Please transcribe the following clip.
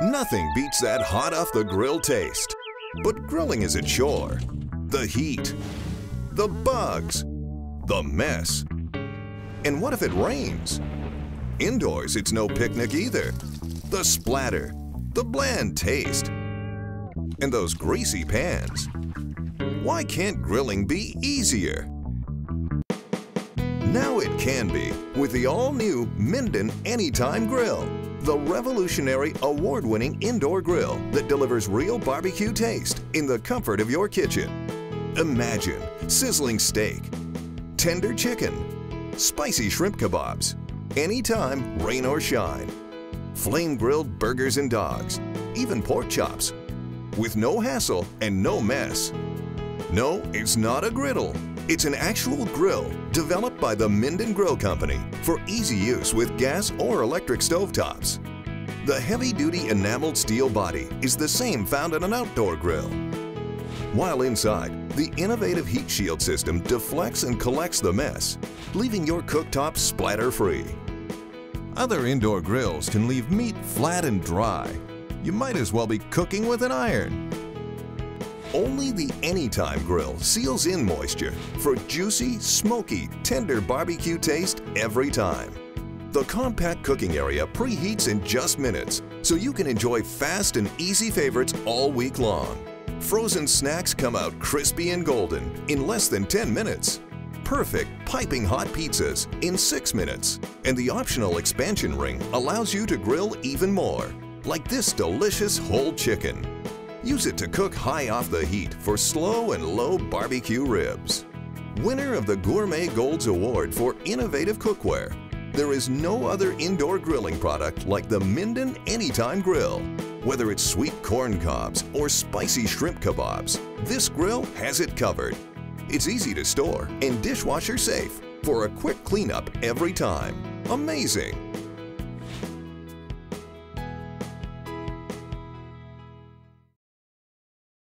Nothing beats that hot off the grill taste. But grilling is a chore. The heat, the bugs, the mess. And what if it rains? Indoors, it's no picnic either. The splatter, the bland taste, and those greasy pans. Why can't grilling be easier? Now it can be with the all-new Minden Anytime Grill, the revolutionary award-winning indoor grill that delivers real barbecue taste in the comfort of your kitchen. Imagine sizzling steak, tender chicken, spicy shrimp kebabs, anytime, rain or shine, flame-grilled burgers and dogs, even pork chops, with no hassle and no mess. No, it's not a griddle. It's an actual grill developed by the Minden Grill Company for easy use with gas or electric stovetops. The heavy-duty enameled steel body is the same found in an outdoor grill. While inside, the innovative heat shield system deflects and collects the mess, leaving your cooktop splatter-free. Other indoor grills can leave meat flat and dry. You might as well be cooking with an iron. Only the Anytime Grill seals in moisture for juicy, smoky, tender barbecue taste every time. The compact cooking area preheats in just minutes, so you can enjoy fast and easy favorites all week long. Frozen snacks come out crispy and golden in less than 10 minutes. Perfect piping hot pizzas in 6 minutes. And the optional expansion ring allows you to grill even more, like this delicious whole chicken. Use it to cook high off the heat for slow and low barbecue ribs. Winner of the Gourmet Golds Award for Innovative Cookware. There is no other indoor grilling product like the Minden Anytime Grill. Whether it's sweet corn cobs or spicy shrimp kebabs, this grill has it covered. It's easy to store and dishwasher safe for a quick cleanup every time. Amazing!